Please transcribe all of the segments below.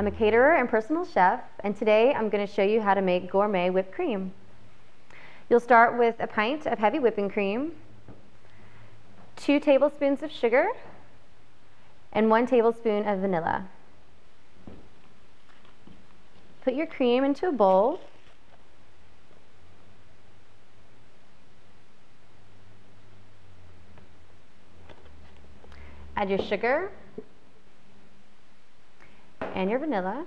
I'm a caterer and personal chef, and today I'm going to show you how to make gourmet whipped cream. You'll start with a pint of heavy whipping cream, two tablespoons of sugar, and one tablespoon of vanilla. Put your cream into a bowl. Add your sugar and your vanilla.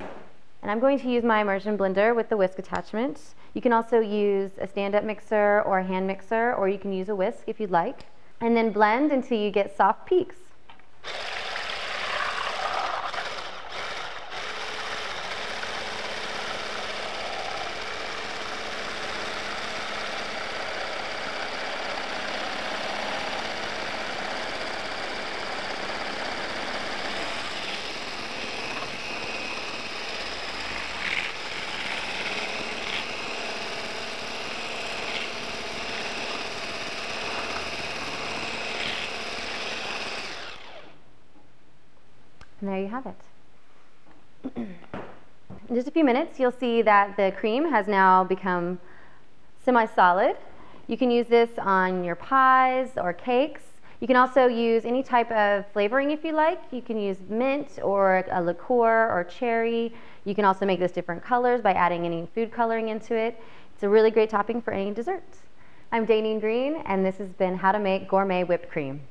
And I'm going to use my immersion blender with the whisk attachment. You can also use a stand-up mixer or a hand mixer, or you can use a whisk if you'd like. And then blend until you get soft peaks. And there you have it. In just a few minutes, you'll see that the cream has now become semi-solid. You can use this on your pies or cakes. You can also use any type of flavoring if you like. You can use mint or a liqueur or cherry. You can also make this different colors by adding any food coloring into it. It's a really great topping for any dessert. I'm Daneen Green, and this has been How to Make Gourmet Whipped Cream.